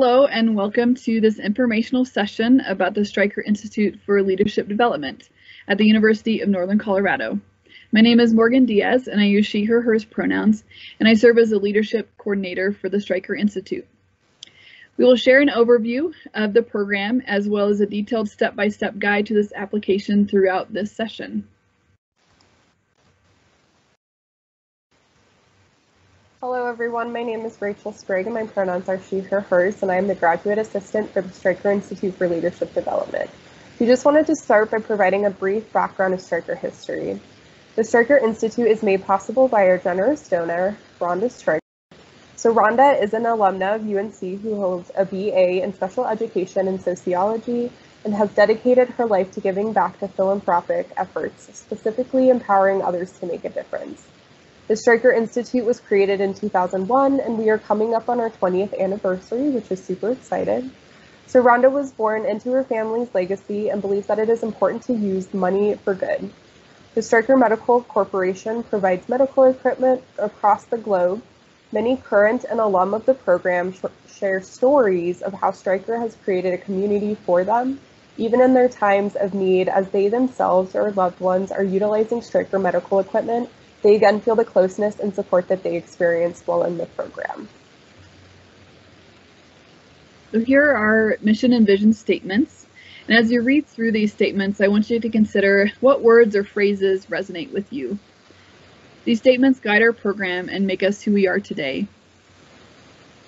Hello and welcome to this informational session about the Stryker Institute for Leadership Development at the University of Northern Colorado. My name is Morgan Diaz and I use she, her, hers pronouns and I serve as a leadership coordinator for the Stryker Institute. We will share an overview of the program as well as a detailed step-by-step -step guide to this application throughout this session. Hello everyone, my name is Rachel Sprague and my pronouns are she, her, hers, and I am the Graduate Assistant for the Stryker Institute for Leadership Development. We just wanted to start by providing a brief background of Stryker history. The Stryker Institute is made possible by our generous donor, Rhonda Stryker. So Rhonda is an alumna of UNC who holds a BA in Special Education and Sociology and has dedicated her life to giving back to philanthropic efforts, specifically empowering others to make a difference. The Stryker Institute was created in 2001, and we are coming up on our 20th anniversary, which is super excited. So Rhonda was born into her family's legacy and believes that it is important to use money for good. The Stryker Medical Corporation provides medical equipment across the globe. Many current and alum of the program share stories of how Stryker has created a community for them, even in their times of need, as they themselves or loved ones are utilizing Stryker medical equipment they again feel the closeness and support that they experienced while in the program. So here are our mission and vision statements. And as you read through these statements, I want you to consider what words or phrases resonate with you. These statements guide our program and make us who we are today.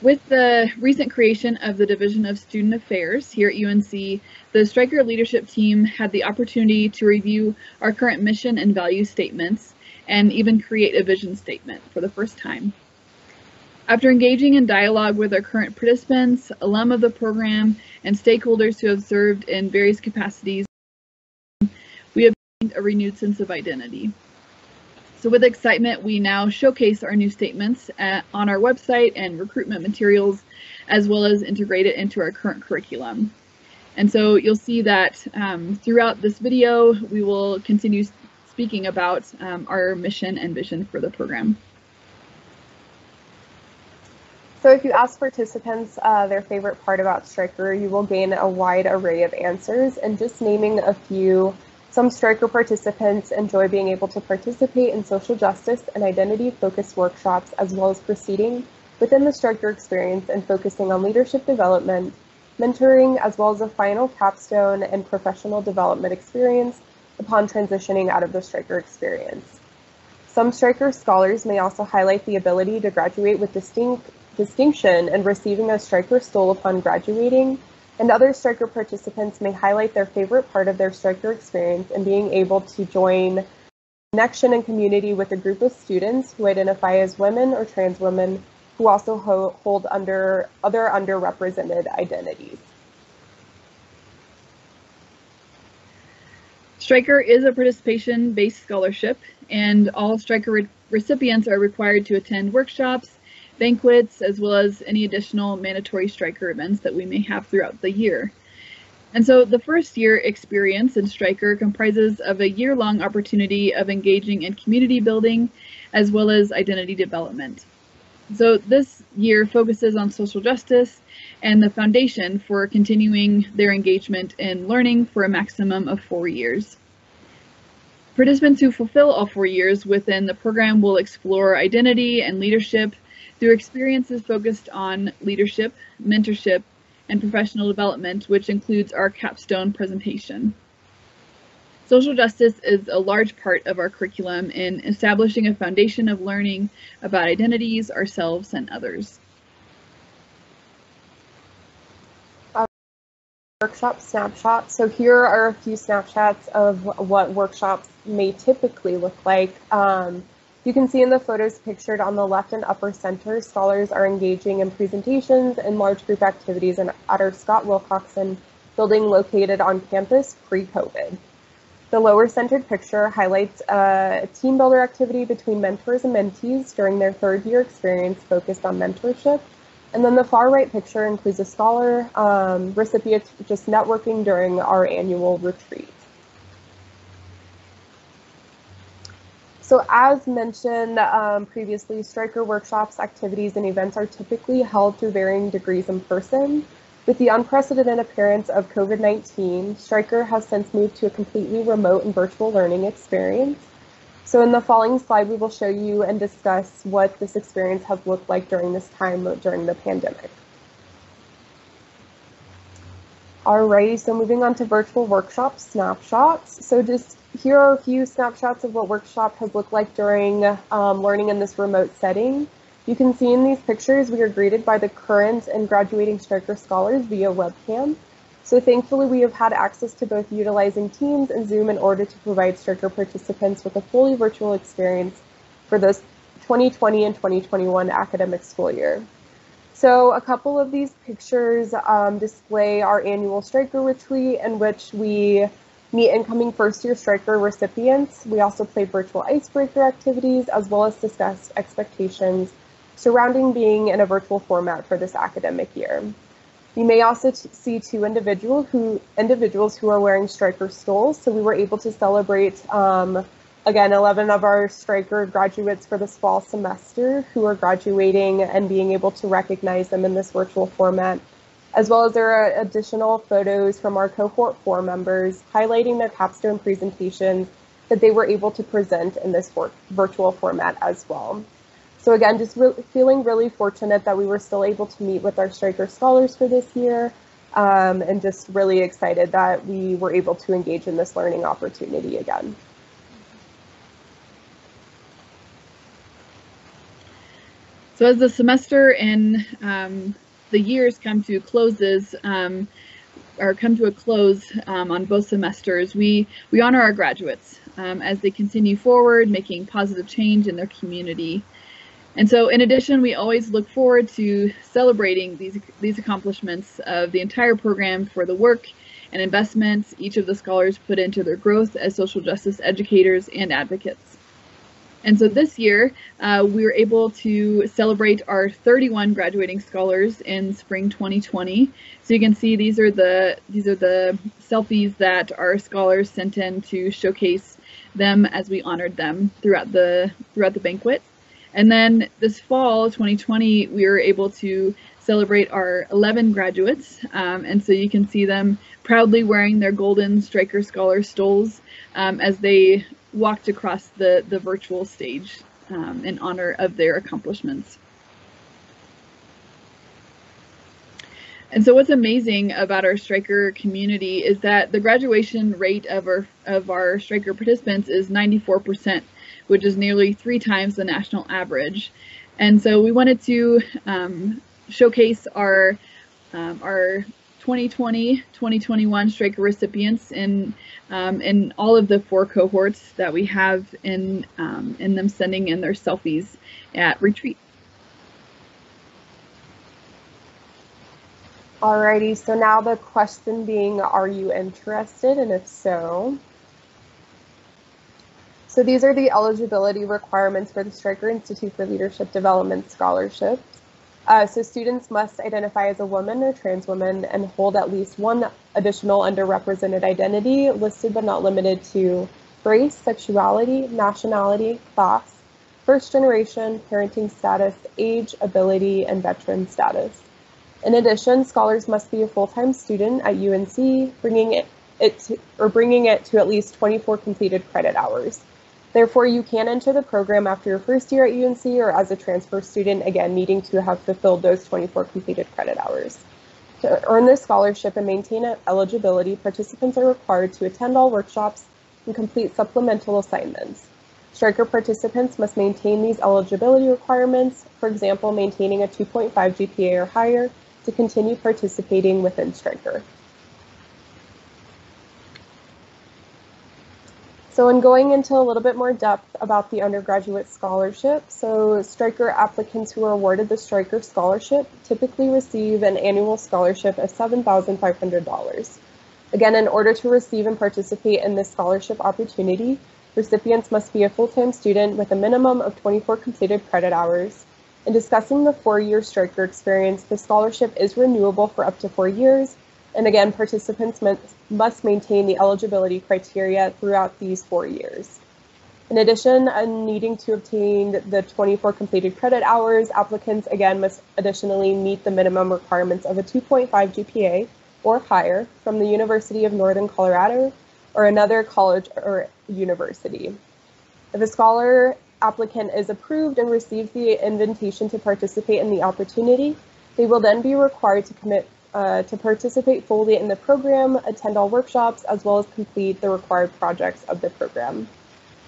With the recent creation of the Division of Student Affairs here at UNC, the Stryker leadership team had the opportunity to review our current mission and value statements and even create a vision statement for the first time. After engaging in dialogue with our current participants, alum of the program, and stakeholders who have served in various capacities, we have gained a renewed sense of identity. So with excitement, we now showcase our new statements at, on our website and recruitment materials, as well as integrate it into our current curriculum. And so you'll see that um, throughout this video, we will continue speaking about um, our mission and vision for the program. So if you ask participants uh, their favorite part about Stryker, you will gain a wide array of answers. And just naming a few, some Stryker participants enjoy being able to participate in social justice and identity-focused workshops, as well as proceeding within the Stryker experience and focusing on leadership development, mentoring, as well as a final capstone and professional development experience upon transitioning out of the Stryker experience. Some Stryker scholars may also highlight the ability to graduate with distinct, distinction and receiving a Stryker stole upon graduating, and other Stryker participants may highlight their favorite part of their Stryker experience and being able to join connection and community with a group of students who identify as women or trans women who also ho hold under other underrepresented identities. Stryker is a participation-based scholarship, and all Stryker re recipients are required to attend workshops, banquets, as well as any additional mandatory Stryker events that we may have throughout the year. And so the first year experience in Stryker comprises of a year-long opportunity of engaging in community building as well as identity development. So this year focuses on social justice and the foundation for continuing their engagement in learning for a maximum of four years. Participants who fulfill all four years within the program will explore identity and leadership through experiences focused on leadership, mentorship, and professional development, which includes our capstone presentation. Social justice is a large part of our curriculum in establishing a foundation of learning about identities, ourselves, and others. Workshop snapshot. So here are a few snapshots of what workshops may typically look like. Um, you can see in the photos pictured on the left and upper center, scholars are engaging in presentations and large group activities in, our Scott Wilcoxon building located on campus pre-COVID. The lower centered picture highlights a team builder activity between mentors and mentees during their third year experience focused on mentorship and then the far right picture includes a scholar um, recipient just networking during our annual retreat. So as mentioned um, previously, Stryker workshops, activities, and events are typically held through varying degrees in person. With the unprecedented appearance of COVID-19, Stryker has since moved to a completely remote and virtual learning experience. So in the following slide, we will show you and discuss what this experience has looked like during this time during the pandemic. Alrighty, so moving on to virtual workshop snapshots. So just here are a few snapshots of what workshop has looked like during um, learning in this remote setting. You can see in these pictures we are greeted by the current and graduating Stryker scholars via webcam. So thankfully, we have had access to both utilizing Teams and Zoom in order to provide Stryker participants with a fully virtual experience for this 2020 and 2021 academic school year. So a couple of these pictures um, display our annual Stryker retreat in which we meet incoming first year Stryker recipients. We also play virtual icebreaker activities as well as discuss expectations surrounding being in a virtual format for this academic year. You may also see two individual who, individuals who are wearing Stryker stoles. So we were able to celebrate, um, again, 11 of our Stryker graduates for this fall semester who are graduating and being able to recognize them in this virtual format, as well as there are additional photos from our cohort four members highlighting their capstone presentations that they were able to present in this virtual format as well. So again, just re feeling really fortunate that we were still able to meet with our Stryker scholars for this year um, and just really excited that we were able to engage in this learning opportunity again. So as the semester and um, the years come to closes, um, or come to a close um, on both semesters, we, we honor our graduates um, as they continue forward, making positive change in their community. And so in addition, we always look forward to celebrating these, these accomplishments of the entire program for the work and investments each of the scholars put into their growth as social justice educators and advocates. And so this year, uh, we were able to celebrate our 31 graduating scholars in spring 2020. So you can see these are the these are the selfies that our scholars sent in to showcase them as we honored them throughout the throughout the banquet. And then this fall, 2020, we were able to celebrate our 11 graduates. Um, and so you can see them proudly wearing their golden Stryker Scholar stoles um, as they walked across the, the virtual stage um, in honor of their accomplishments. And so what's amazing about our Stryker community is that the graduation rate of our, of our Stryker participants is 94% which is nearly three times the national average. And so we wanted to um, showcase our um, our 2020, 2021 Stryker recipients in um, in all of the four cohorts that we have in um, in them sending in their selfies at retreat. Alrighty, so now the question being, are you interested? And if so, so these are the eligibility requirements for the Stryker Institute for Leadership Development scholarships. Uh, so students must identify as a woman or trans woman and hold at least one additional underrepresented identity listed but not limited to race, sexuality, nationality, class, first generation, parenting status, age, ability, and veteran status. In addition, scholars must be a full-time student at UNC, bringing it, it to, or bringing it to at least 24 completed credit hours. Therefore, you can enter the program after your first year at UNC or as a transfer student, again, needing to have fulfilled those 24 completed credit hours. To earn this scholarship and maintain eligibility, participants are required to attend all workshops and complete supplemental assignments. Stryker participants must maintain these eligibility requirements, for example, maintaining a 2.5 GPA or higher to continue participating within Stryker. So in going into a little bit more depth about the undergraduate scholarship, so Stryker applicants who are awarded the Stryker Scholarship typically receive an annual scholarship of $7,500. Again, in order to receive and participate in this scholarship opportunity, recipients must be a full-time student with a minimum of 24 completed credit hours. In discussing the four-year Stryker experience, the scholarship is renewable for up to four years and again, participants must maintain the eligibility criteria throughout these four years. In addition, uh, needing to obtain the 24 completed credit hours, applicants again must additionally meet the minimum requirements of a 2.5 GPA or higher from the University of Northern Colorado or another college or university. If a scholar applicant is approved and receives the invitation to participate in the opportunity, they will then be required to commit uh, to participate fully in the program, attend all workshops, as well as complete the required projects of the program.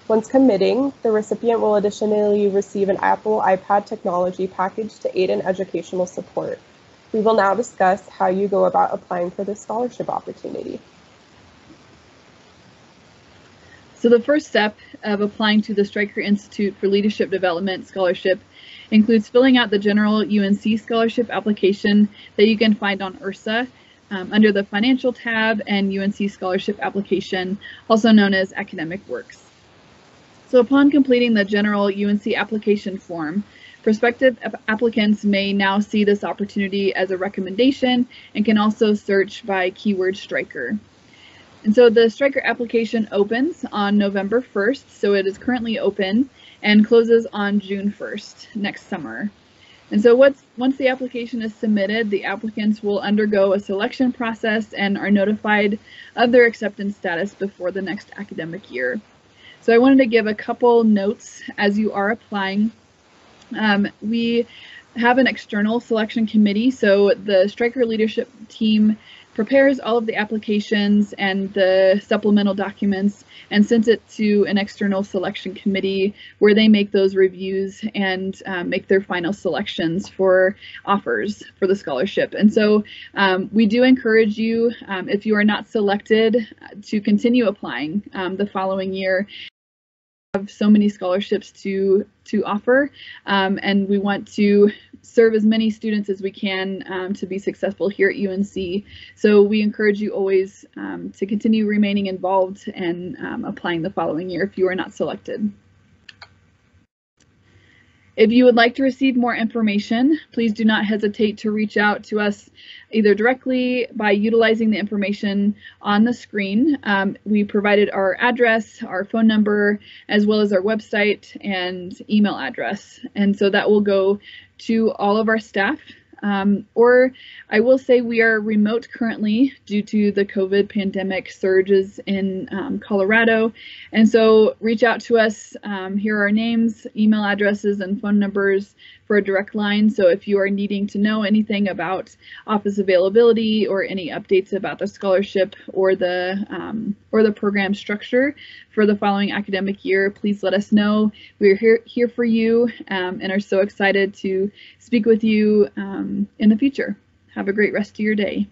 Once committing, the recipient will additionally receive an Apple iPad technology package to aid in educational support. We will now discuss how you go about applying for this scholarship opportunity. So the first step of applying to the Stryker Institute for Leadership Development Scholarship includes filling out the general UNC scholarship application that you can find on URSA um, under the financial tab and UNC scholarship application, also known as academic works. So upon completing the general UNC application form, prospective applicants may now see this opportunity as a recommendation and can also search by keyword Stryker. And so the Stryker application opens on November 1st, so it is currently open and closes on June 1st next summer. And so once, once the application is submitted, the applicants will undergo a selection process and are notified of their acceptance status before the next academic year. So I wanted to give a couple notes as you are applying. Um, we have an external selection committee, so the Stryker leadership team prepares all of the applications and the supplemental documents and sends it to an external selection committee where they make those reviews and um, make their final selections for offers for the scholarship. And so um, we do encourage you, um, if you are not selected, to continue applying um, the following year We have so many scholarships to to offer um, and we want to serve as many students as we can um, to be successful here at UNC. So we encourage you always um, to continue remaining involved and um, applying the following year if you are not selected. If you would like to receive more information, please do not hesitate to reach out to us either directly by utilizing the information on the screen. Um, we provided our address, our phone number, as well as our website and email address. And so that will go to all of our staff um, or I will say we are remote currently due to the COVID pandemic surges in um, Colorado. And so reach out to us. Um, here are our names, email addresses, and phone numbers for a direct line. So if you are needing to know anything about office availability or any updates about the scholarship or the um, or the program structure for the following academic year, please let us know. We're here here for you um, and are so excited to speak with you um, in the future. Have a great rest of your day.